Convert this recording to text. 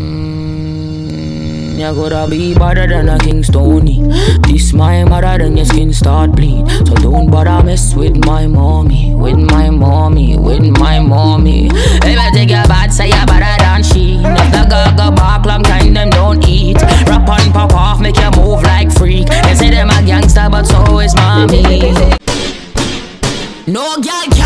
Mm, you gotta be better than a Kingstoney. This my mother, then your skin start bleed. So don't bother mess with my mommy, with my mommy, with my mommy. If I take your bad, say you're better than she. Not the go bark, long kind them don't eat. Rap on, pop off, make you move like freak. They say them a gangster, but so is mommy. No girl.